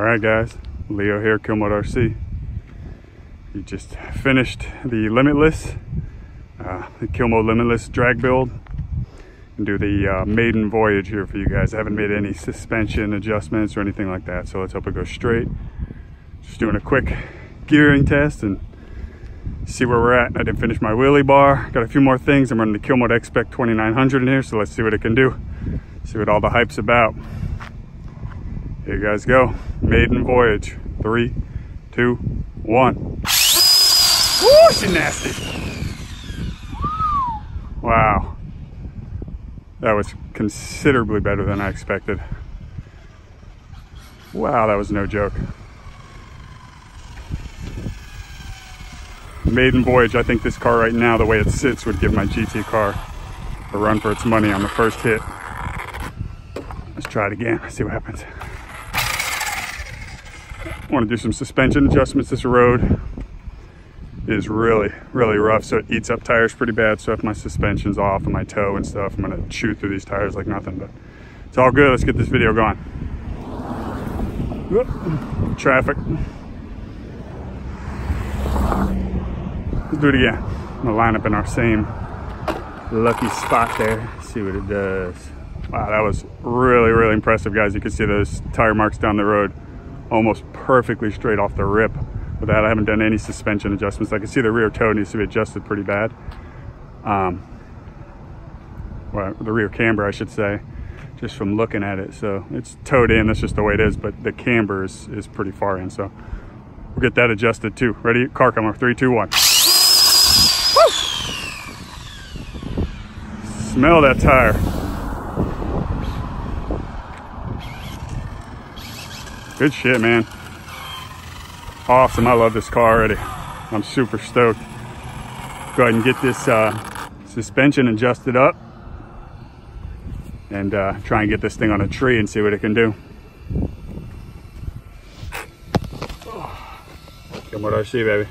right, guys. Leo here, Kill RC. We just finished the Limitless, uh, the Kill Limitless drag build. And do the uh, maiden voyage here for you guys. I haven't made any suspension adjustments or anything like that, so let's hope it goes straight. Just doing a quick gearing test and see where we're at. I didn't finish my wheelie bar. Got a few more things. I'm running the Kill Mode X-Spec 2900 in here, so let's see what it can do. See what all the hype's about. Here you guys go. Maiden voyage. Three, two, one. Woo, she nasty. Wow. That was considerably better than I expected. Wow, that was no joke. Maiden voyage, I think this car right now, the way it sits, would give my GT car a run for its money on the first hit. Let's try it again, see what happens want to do some suspension adjustments. This road is really, really rough, so it eats up tires pretty bad. So if my suspension's off and my toe and stuff, I'm gonna chew through these tires like nothing, but it's all good. Let's get this video going. Whoop. Traffic. Let's do it again. I'm gonna line up in our same lucky spot there. See what it does. Wow, that was really, really impressive, guys. You can see those tire marks down the road almost perfectly straight off the rip with that. I haven't done any suspension adjustments. I can see the rear toe needs to be adjusted pretty bad. Um, well, the rear camber, I should say, just from looking at it. So it's towed in, that's just the way it is, but the camber is, is pretty far in. So we'll get that adjusted too. Ready? Car off, three, two, one. Woo! Smell that tire. Good shit, man. Awesome. I love this car already. I'm super stoked. Go ahead and get this uh, suspension adjusted up and uh, try and get this thing on a tree and see what it can do. Come what I see, baby.